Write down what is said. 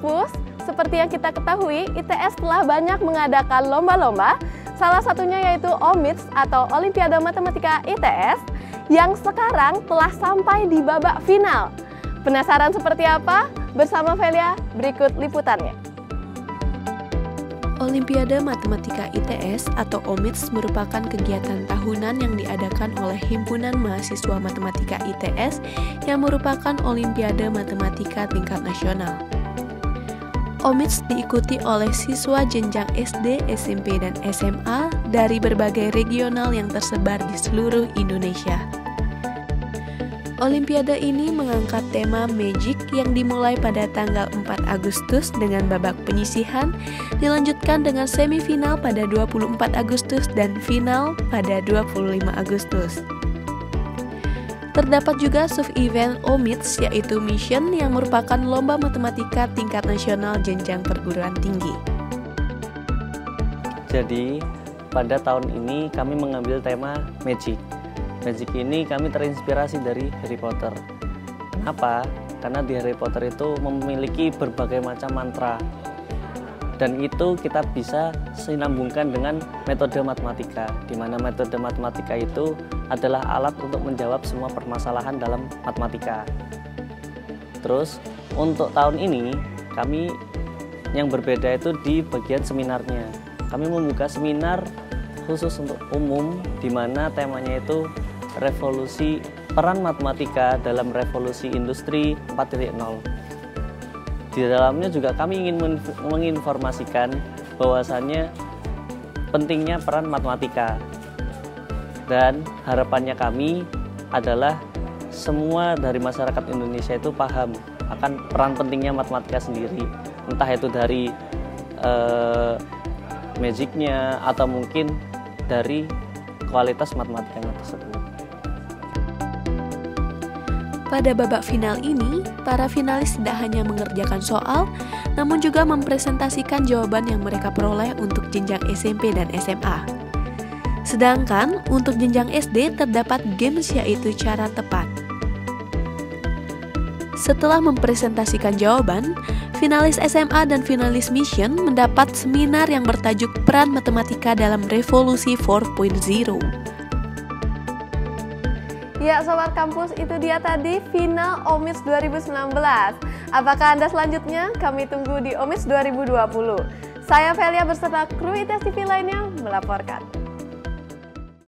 kampus, seperti yang kita ketahui, ITS telah banyak mengadakan lomba-lomba, salah satunya yaitu OMITS atau Olimpiade Matematika ITS, yang sekarang telah sampai di babak final. Penasaran seperti apa? Bersama Velia, berikut liputannya. Olimpiade Matematika ITS atau OMITS merupakan kegiatan tahunan yang diadakan oleh Himpunan Mahasiswa Matematika ITS yang merupakan Olimpiade Matematika tingkat nasional. OMITS diikuti oleh siswa jenjang SD, SMP, dan SMA dari berbagai regional yang tersebar di seluruh Indonesia. Olimpiade ini mengangkat tema Magic yang dimulai pada tanggal 4 Agustus dengan babak penyisihan, dilanjutkan dengan semifinal pada 24 Agustus dan final pada 25 Agustus. Terdapat juga sub-event OMITS yaitu Mission yang merupakan lomba matematika tingkat nasional jenjang perguruan tinggi. Jadi, pada tahun ini kami mengambil tema Magic Magic ini kami terinspirasi dari Harry Potter. Kenapa? Karena di Harry Potter itu memiliki berbagai macam mantra. Dan itu kita bisa sinambungkan dengan metode matematika, di mana metode matematika itu adalah alat untuk menjawab semua permasalahan dalam matematika. Terus, untuk tahun ini, kami yang berbeda itu di bagian seminarnya. Kami membuka seminar khusus untuk umum, di mana temanya itu revolusi peran matematika dalam revolusi industri 4.0. Di dalamnya juga kami ingin menginformasikan bahwasannya pentingnya peran matematika. Dan harapannya kami adalah semua dari masyarakat Indonesia itu paham akan peran pentingnya matematika sendiri. Entah itu dari uh, magicnya atau mungkin dari kualitas matematikanya tersebut. Pada babak final ini, para finalis tidak hanya mengerjakan soal, namun juga mempresentasikan jawaban yang mereka peroleh untuk jenjang SMP dan SMA. Sedangkan untuk jenjang SD terdapat games yaitu cara tepat. Setelah mempresentasikan jawaban, finalis SMA dan finalis Mission mendapat seminar yang bertajuk Peran Matematika dalam Revolusi 4.0. Ya Sobat Kampus, itu dia tadi final OMIS 2019. Apakah Anda selanjutnya? Kami tunggu di OMIS 2020. Saya Velia beserta kru ITS TV lainnya melaporkan.